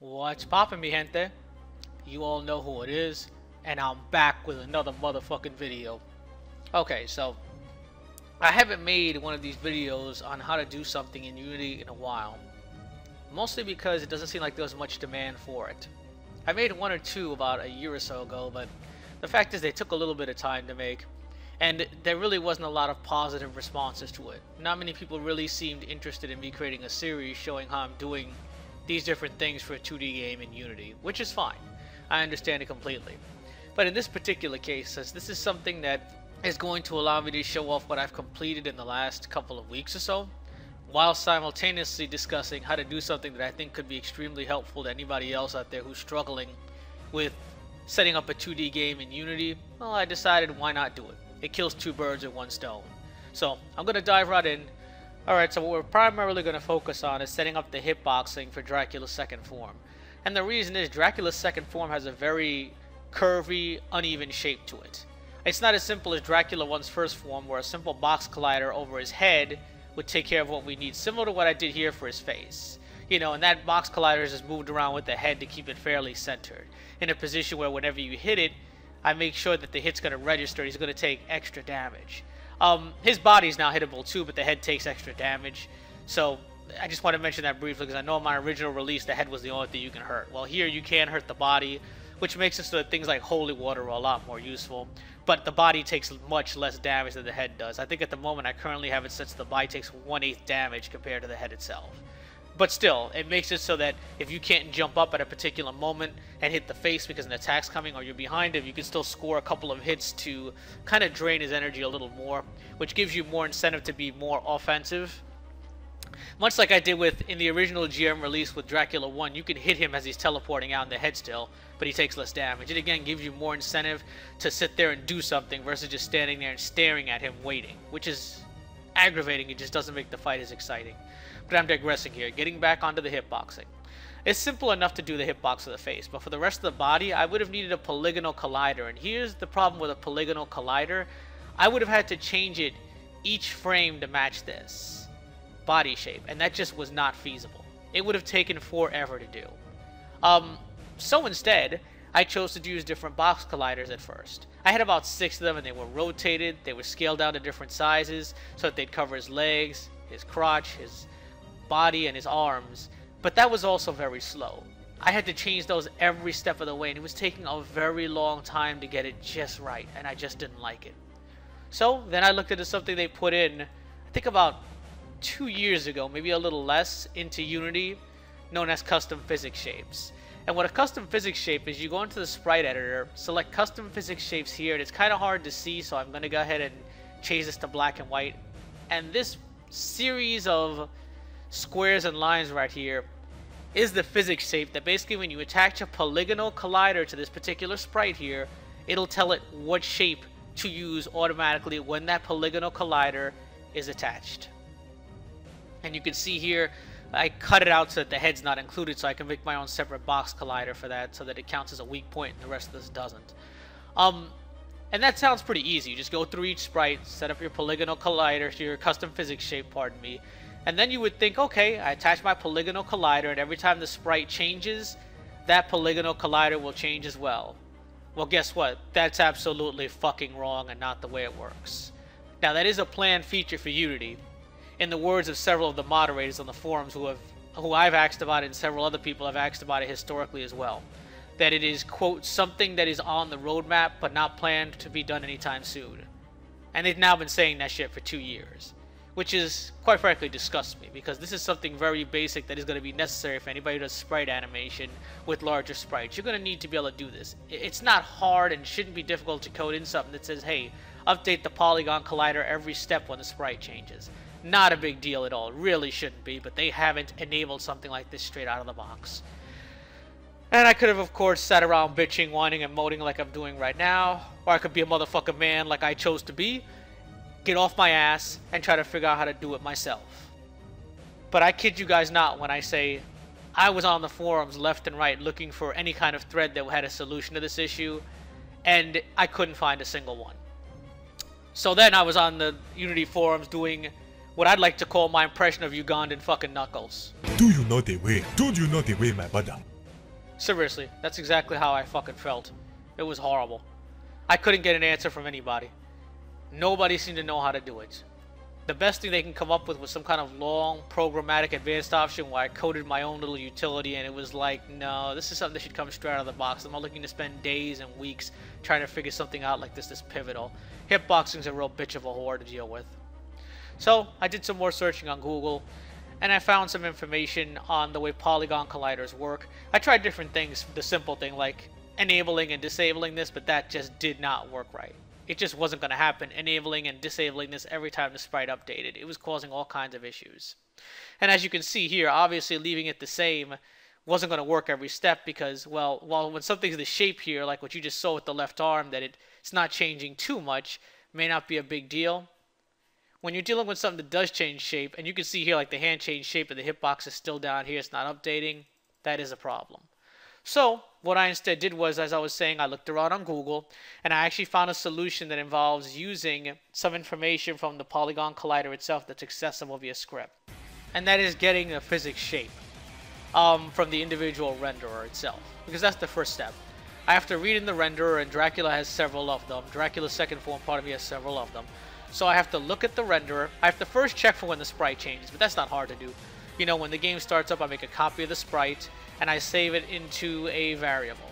What's poppin' mi gente? You all know who it is, and I'm back with another motherfucking video. Okay, so I haven't made one of these videos on how to do something in Unity in a while. Mostly because it doesn't seem like there's much demand for it. I made one or two about a year or so ago, but the fact is they took a little bit of time to make. And there really wasn't a lot of positive responses to it. Not many people really seemed interested in me creating a series showing how I'm doing these different things for a 2D game in Unity, which is fine. I understand it completely. But in this particular case, since this is something that is going to allow me to show off what I've completed in the last couple of weeks or so, while simultaneously discussing how to do something that I think could be extremely helpful to anybody else out there who's struggling with setting up a 2D game in Unity, well, I decided why not do it. It kills two birds with one stone. So, I'm going to dive right in, Alright, so what we're primarily going to focus on is setting up the hitboxing for Dracula's second form. And the reason is Dracula's second form has a very curvy, uneven shape to it. It's not as simple as Dracula 1's first form, where a simple box collider over his head would take care of what we need, similar to what I did here for his face. You know, and that box collider is just moved around with the head to keep it fairly centered, in a position where whenever you hit it, I make sure that the hit's going to register, he's going to take extra damage. Um, his body's now hittable too, but the head takes extra damage. So I just want to mention that briefly because I know in my original release the head was the only thing you can hurt. Well, here you can hurt the body, which makes it so that things like holy water are a lot more useful. But the body takes much less damage than the head does. I think at the moment I currently have it set so the body takes 1 8 damage compared to the head itself. But still, it makes it so that if you can't jump up at a particular moment and hit the face because an attack's coming or you're behind him, you can still score a couple of hits to kind of drain his energy a little more, which gives you more incentive to be more offensive. Much like I did with in the original GM release with Dracula 1, you can hit him as he's teleporting out in the head still, but he takes less damage. It again gives you more incentive to sit there and do something versus just standing there and staring at him waiting, which is aggravating. It just doesn't make the fight as exciting. But I'm digressing here. Getting back onto the hitboxing. It's simple enough to do the hitbox of the face, but for the rest of the body, I would have needed a polygonal collider. And here's the problem with a polygonal collider. I would have had to change it each frame to match this body shape, and that just was not feasible. It would have taken forever to do. Um, so instead, I chose to use different box colliders at first. I had about six of them, and they were rotated. They were scaled down to different sizes so that they'd cover his legs, his crotch, his body and his arms, but that was also very slow. I had to change those every step of the way, and it was taking a very long time to get it just right, and I just didn't like it. So then I looked into something they put in, I think about two years ago, maybe a little less, into Unity, known as custom physics shapes. And what a custom physics shape is, you go into the sprite editor, select custom physics shapes here, and it's kind of hard to see, so I'm going to go ahead and change this to black and white. And this series of squares and lines right here is the physics shape that basically when you attach a polygonal collider to this particular sprite here, it'll tell it what shape to use automatically when that polygonal collider is attached. And you can see here, I cut it out so that the head's not included so I can make my own separate box collider for that so that it counts as a weak point and the rest of this doesn't. Um, and that sounds pretty easy. You just go through each sprite, set up your polygonal collider, your custom physics shape, pardon me, and then you would think, okay, I attach my polygonal collider, and every time the sprite changes, that polygonal collider will change as well. Well, guess what? That's absolutely fucking wrong and not the way it works. Now, that is a planned feature for Unity. In the words of several of the moderators on the forums who have who I've asked about it and several other people have asked about it historically as well. That it is, quote, something that is on the roadmap but not planned to be done anytime soon. And they've now been saying that shit for two years which is quite frankly disgusts me because this is something very basic that is going to be necessary for anybody does sprite animation with larger sprites. You're going to need to be able to do this. It's not hard and shouldn't be difficult to code in something that says, hey, update the polygon collider every step when the sprite changes. Not a big deal at all. Really shouldn't be, but they haven't enabled something like this straight out of the box. And I could have, of course, sat around bitching, whining, and moaning like I'm doing right now. Or I could be a motherfucking man like I chose to be get off my ass and try to figure out how to do it myself. But I kid you guys not when I say I was on the forums left and right looking for any kind of thread that had a solution to this issue, and I couldn't find a single one. So then I was on the Unity forums doing what I'd like to call my impression of Ugandan fucking Knuckles. Do you know the way? Do you know the way, my brother? Seriously, that's exactly how I fucking felt. It was horrible. I couldn't get an answer from anybody. Nobody seemed to know how to do it. The best thing they can come up with was some kind of long programmatic advanced option where I coded my own little utility and it was like, no, this is something that should come straight out of the box. I'm not looking to spend days and weeks trying to figure something out like this, this pivotal. Hitboxing's a real bitch of a whore to deal with. So I did some more searching on Google and I found some information on the way polygon colliders work. I tried different things, the simple thing like enabling and disabling this, but that just did not work right. It just wasn't going to happen, enabling and disabling this every time the sprite updated. It was causing all kinds of issues. And as you can see here, obviously leaving it the same wasn't going to work every step because, well, while when something's the shape here, like what you just saw with the left arm, that it, it's not changing too much, may not be a big deal. When you're dealing with something that does change shape, and you can see here like the hand changed shape and the hitbox is still down here, it's not updating, that is a problem. So what I instead did was, as I was saying, I looked around on Google and I actually found a solution that involves using some information from the Polygon Collider itself that's accessible via script. And that is getting a physics shape um, from the individual renderer itself. Because that's the first step. I have to read in the renderer and Dracula has several of them. Dracula's second form part of me has several of them. So I have to look at the renderer. I have to first check for when the sprite changes, but that's not hard to do. You know, when the game starts up, I make a copy of the sprite and I save it into a variable.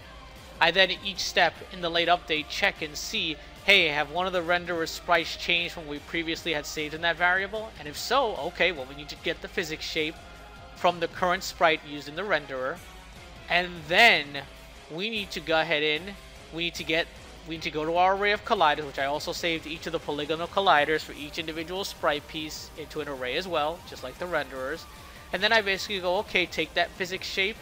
I then each step in the late update check and see, hey, have one of the renderer sprites changed from what we previously had saved in that variable? And if so, okay, well we need to get the physics shape from the current sprite used in the renderer. And then we need to go ahead in, we need to get we need to go to our array of colliders, which I also saved each of the polygonal colliders for each individual sprite piece into an array as well, just like the renderers. And then I basically go, okay, take that physics shape,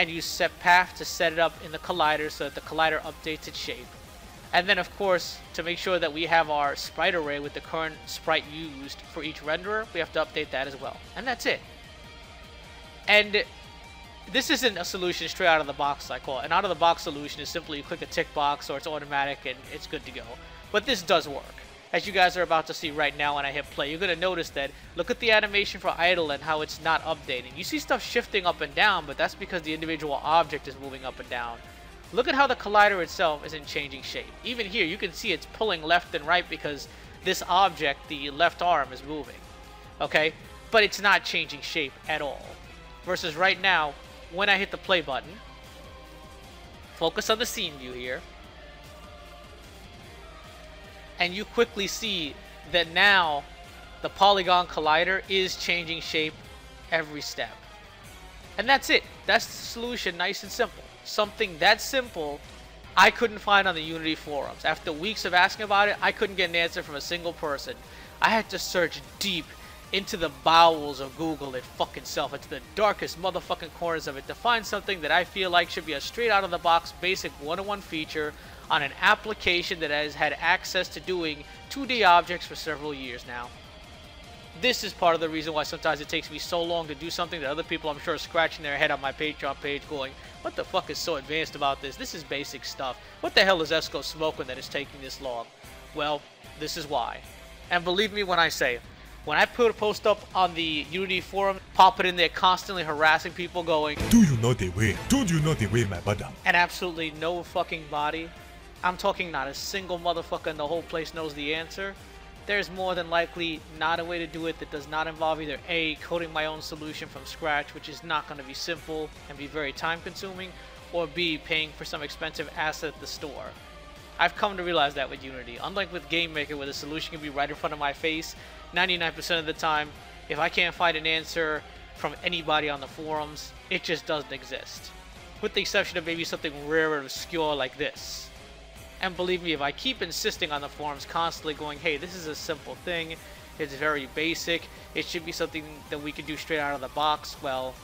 and use set path to set it up in the collider so that the collider updates its shape. And then of course, to make sure that we have our sprite array with the current sprite used for each renderer, we have to update that as well. And that's it. And this isn't a solution straight out of the box, I call it. An out of the box solution is simply you click a tick box or it's automatic and it's good to go. But this does work as you guys are about to see right now when I hit play, you're going to notice that look at the animation for idle and how it's not updating. You see stuff shifting up and down, but that's because the individual object is moving up and down. Look at how the collider itself isn't changing shape. Even here, you can see it's pulling left and right because this object, the left arm, is moving. Okay? But it's not changing shape at all. Versus right now, when I hit the play button, focus on the scene view here, and you quickly see that now the polygon collider is changing shape every step. And that's it. That's the solution, nice and simple. Something that simple I couldn't find on the Unity forums. After weeks of asking about it, I couldn't get an answer from a single person. I had to search deep into the bowels of Google it fucking self, into the darkest motherfucking corners of it to find something that I feel like should be a straight out of the box basic one-on-one feature on an application that has had access to doing 2D objects for several years now. This is part of the reason why sometimes it takes me so long to do something that other people I'm sure are scratching their head on my Patreon page going, what the fuck is so advanced about this? This is basic stuff. What the hell is Esco smoking that is taking this long? Well, this is why. And believe me when I say, when I put a post up on the Unity forum, pop it in there constantly harassing people going, Do you know the way? Do you know the way, my brother? And absolutely no fucking body I'm talking not a single motherfucker in the whole place knows the answer. There's more than likely not a way to do it that does not involve either A, coding my own solution from scratch, which is not going to be simple and be very time consuming, or B, paying for some expensive asset at the store. I've come to realize that with Unity. Unlike with GameMaker where the solution can be right in front of my face, 99% of the time, if I can't find an answer from anybody on the forums, it just doesn't exist. With the exception of maybe something rare and obscure like this. And believe me, if I keep insisting on the forums constantly going, hey, this is a simple thing, it's very basic, it should be something that we can do straight out of the box, well,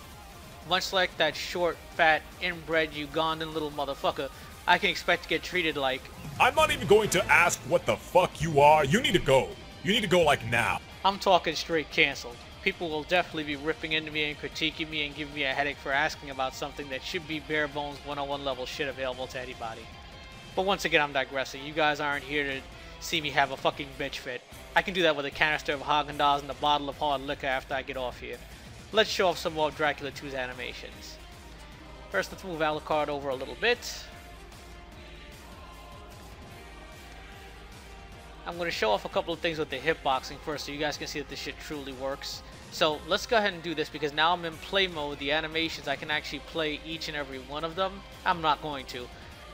much like that short, fat, inbred Ugandan little motherfucker, I can expect to get treated like... I'm not even going to ask what the fuck you are. You need to go. You need to go like now. I'm talking straight cancelled. People will definitely be ripping into me and critiquing me and giving me a headache for asking about something that should be bare bones one-on-one level shit available to anybody. But once again, I'm digressing. You guys aren't here to see me have a fucking bitch fit. I can do that with a canister of Haagen-Dazs and a bottle of hard liquor after I get off here. Let's show off some more Dracula 2's animations. First, let's move Alucard over a little bit. I'm going to show off a couple of things with the hitboxing first so you guys can see that this shit truly works. So let's go ahead and do this because now I'm in play mode. The animations, I can actually play each and every one of them. I'm not going to.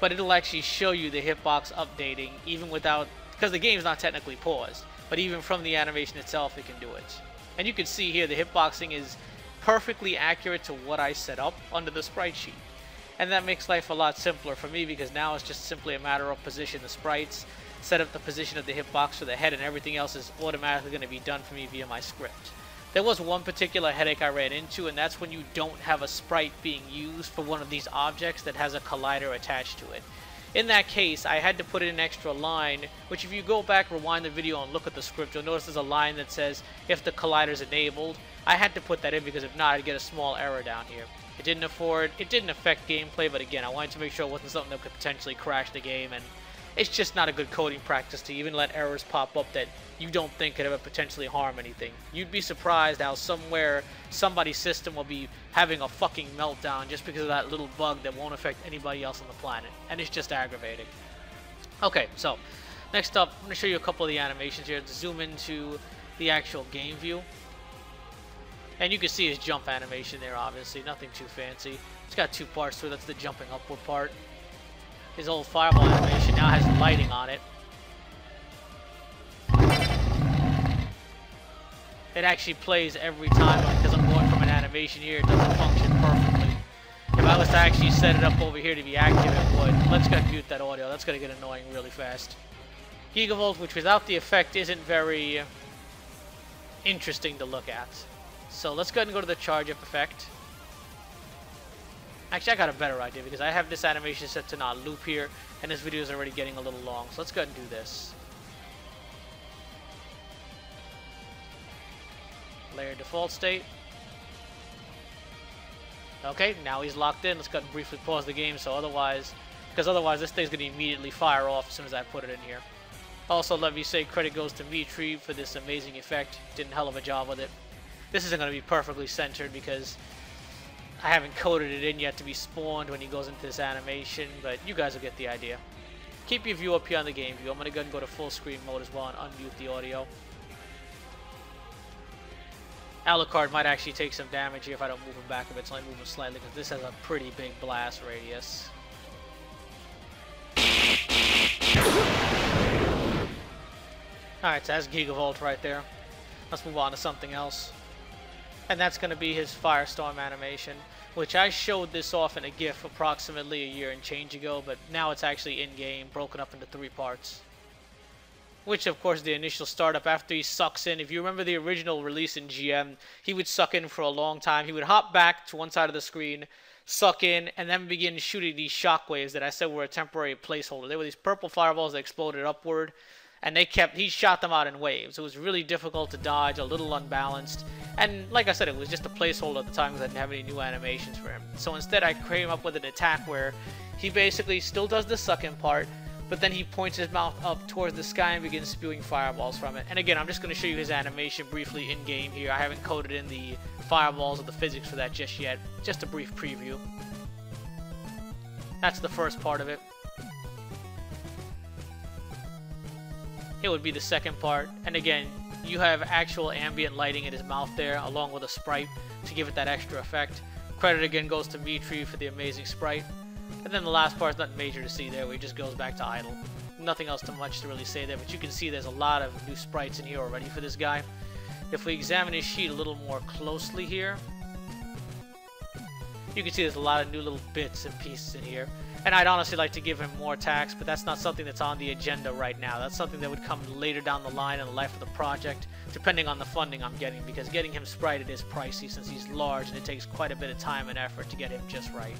But it'll actually show you the hitbox updating even without, because the game's not technically paused. But even from the animation itself, it can do it. And you can see here the hitboxing is perfectly accurate to what I set up under the sprite sheet. And that makes life a lot simpler for me because now it's just simply a matter of position the sprites, set up the position of the hitbox for the head, and everything else is automatically going to be done for me via my script. There was one particular headache I ran into, and that's when you don't have a sprite being used for one of these objects that has a collider attached to it. In that case, I had to put in an extra line, which if you go back, rewind the video, and look at the script, you'll notice there's a line that says, if the collider is enabled, I had to put that in because if not, I'd get a small error down here. It didn't afford, it didn't affect gameplay, but again, I wanted to make sure it wasn't something that could potentially crash the game, and it's just not a good coding practice to even let errors pop up that you don't think could ever potentially harm anything. You'd be surprised how somewhere somebody's system will be having a fucking meltdown just because of that little bug that won't affect anybody else on the planet, and it's just aggravating. Okay, so next up, I'm going to show you a couple of the animations here. To zoom into the actual game view. And you can see his jump animation there, obviously. Nothing too fancy. It's got two parts to it. That's the jumping upward part. His old fireball animation now has lighting on it. It actually plays every time because I'm going from an animation here. It doesn't function perfectly. If I was to actually set it up over here to be active, it would. Let's go mute that audio. That's going to get annoying really fast. Gigavolt, which without the effect isn't very interesting to look at. So let's go ahead and go to the charge up effect. Actually, I got a better idea because I have this animation set to not loop here, and this video is already getting a little long. So let's go ahead and do this. Layer default state. Okay, now he's locked in. Let's go ahead and briefly pause the game so otherwise, because otherwise this thing's going to immediately fire off as soon as I put it in here. Also, let me say credit goes to Mitri for this amazing effect. Did a hell of a job with it. This isn't going to be perfectly centered because I haven't coded it in yet to be spawned when he goes into this animation, but you guys will get the idea. Keep your view up here on the game view. I'm going to go and go to full screen mode as well and unmute the audio. Alucard might actually take some damage here if I don't move him back a bit, so I move him slightly because this has a pretty big blast radius. Alright, so that's Gigavolt right there. Let's move on to something else and that's going to be his Firestorm animation, which I showed this off in a GIF approximately a year and change ago, but now it's actually in-game, broken up into three parts. Which, of course, the initial startup after he sucks in. If you remember the original release in GM, he would suck in for a long time. He would hop back to one side of the screen, suck in, and then begin shooting these shockwaves that I said were a temporary placeholder. They were these purple fireballs that exploded upward, and they kept he shot them out in waves. It was really difficult to dodge, a little unbalanced, and like I said, it was just a placeholder at the time because I didn't have any new animations for him. So instead, I came up with an attack where he basically still does the sucking part, but then he points his mouth up towards the sky and begins spewing fireballs from it. And again, I'm just going to show you his animation briefly in game here. I haven't coded in the fireballs or the physics for that just yet. Just a brief preview. That's the first part of it. It would be the second part. And again, you have actual ambient lighting in his mouth there, along with a sprite to give it that extra effect. Credit again goes to Mitri for the amazing sprite. And then the last part is nothing major to see there, where he just goes back to idle. Nothing else too much to really say there, but you can see there's a lot of new sprites in here already for this guy. If we examine his sheet a little more closely here, you can see there's a lot of new little bits and pieces in here. And I'd honestly like to give him more attacks, but that's not something that's on the agenda right now. That's something that would come later down the line in the life of the project, depending on the funding I'm getting, because getting him sprited is pricey since he's large and it takes quite a bit of time and effort to get him just right.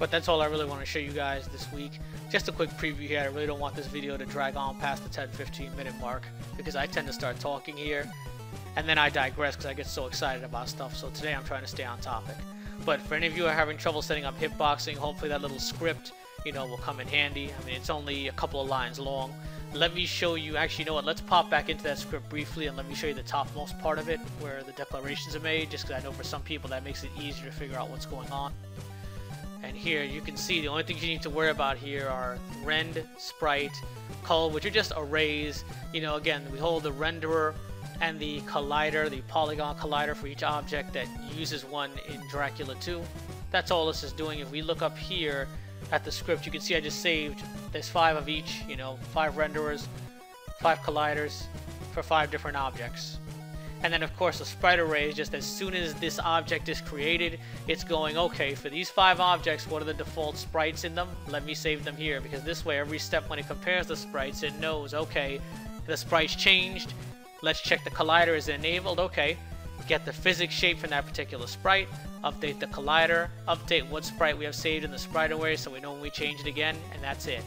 But that's all I really want to show you guys this week. Just a quick preview here. I really don't want this video to drag on past the 10-15 minute mark because I tend to start talking here and then I digress because I get so excited about stuff. So today I'm trying to stay on topic. But for any of you who are having trouble setting up hitboxing, hopefully that little script, you know, will come in handy. I mean, it's only a couple of lines long. Let me show you, actually, you know what, let's pop back into that script briefly and let me show you the topmost part of it where the declarations are made, just because I know for some people that makes it easier to figure out what's going on. And here you can see the only things you need to worry about here are rend, sprite, cull, which are just arrays. You know, again, we hold the renderer and the collider, the polygon collider for each object that uses one in Dracula 2. That's all this is doing. If we look up here at the script, you can see I just saved, there's five of each, you know, five renderers, five colliders for five different objects. And then of course the sprite array is just as soon as this object is created, it's going, okay, for these five objects, what are the default sprites in them? Let me save them here, because this way every step when it compares the sprites, it knows, okay, the sprites changed, let's check the collider is enabled, okay, get the physics shape from that particular sprite, update the collider, update what sprite we have saved in the sprite array so we know when we change it again, and that's it.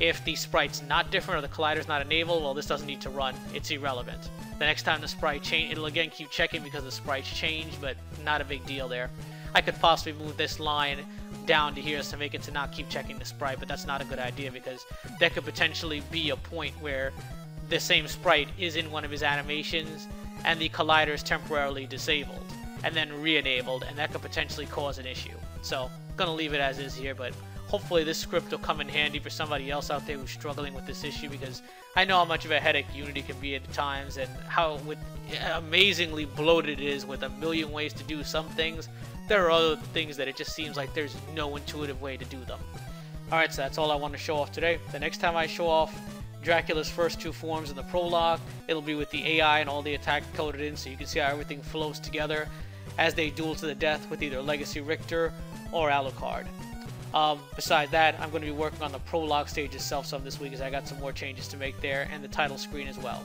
If the sprite's not different or the collider's not enabled, well, this doesn't need to run. It's irrelevant. The next time the sprite change, it'll again keep checking because the sprites changed, but not a big deal there. I could possibly move this line down to here to make it to not keep checking the sprite, but that's not a good idea because there could potentially be a point where the same sprite is in one of his animations and the collider is temporarily disabled and then re-enabled, and that could potentially cause an issue. So, gonna leave it as is here, but hopefully this script will come in handy for somebody else out there who's struggling with this issue because I know how much of a headache Unity can be at times and how with, amazingly bloated it is with a million ways to do some things. There are other things that it just seems like there's no intuitive way to do them. Alright, so that's all I want to show off today. The next time I show off Dracula's first two forms in the prologue, it'll be with the AI and all the attack coded in so you can see how everything flows together as they duel to the death with either Legacy Richter or Alucard. Um, besides that, I'm going to be working on the prologue stage itself some this week as I got some more changes to make there and the title screen as well.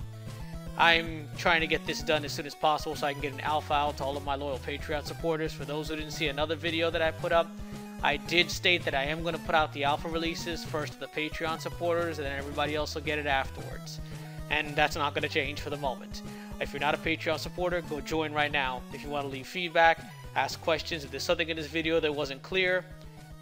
I'm trying to get this done as soon as possible so I can get an alpha out to all of my loyal Patreon supporters. For those who didn't see another video that I put up, I did state that I am going to put out the alpha releases first to the Patreon supporters and then everybody else will get it afterwards. And that's not going to change for the moment. If you're not a Patreon supporter, go join right now. If you want to leave feedback, ask questions, if there's something in this video that wasn't clear,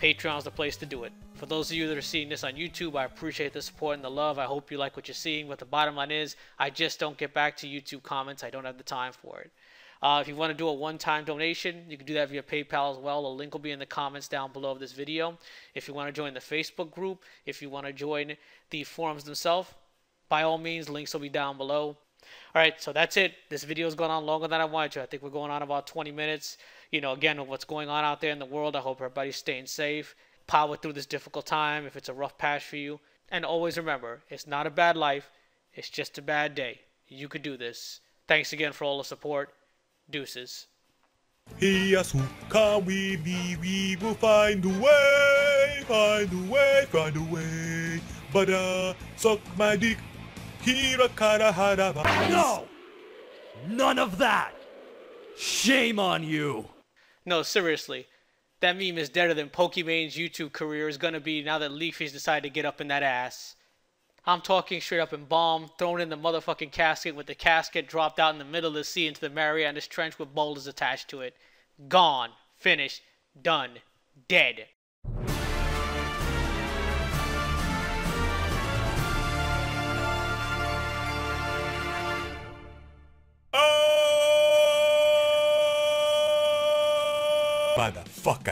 Patreon's the place to do it. For those of you that are seeing this on YouTube, I appreciate the support and the love. I hope you like what you're seeing. But the bottom line is, I just don't get back to YouTube comments. I don't have the time for it. Uh, if you want to do a one-time donation, you can do that via PayPal as well. The link will be in the comments down below of this video. If you want to join the Facebook group, if you want to join the forums themselves, by all means, links will be down below. All right, so that's it. This video has gone on longer than I wanted to. I think we're going on about 20 minutes. You know, again, with what's going on out there in the world, I hope everybody's staying safe. Power through this difficult time if it's a rough patch for you. And always remember, it's not a bad life. It's just a bad day. You could do this. Thanks again for all the support. Deuces. Iyasuka, we, we, we will find a way, find a way, find a way. But uh, suck my dick. No! None of that! Shame on you! No, seriously. That meme is deader than Pokimane's YouTube career is gonna be now that Leafy's decided to get up in that ass. I'm talking straight up and bomb, thrown in the motherfucking casket with the casket dropped out in the middle of the sea into the Marianas Trench with boulders attached to it. Gone. Finished. Done. Dead. Oh! Motherfucker.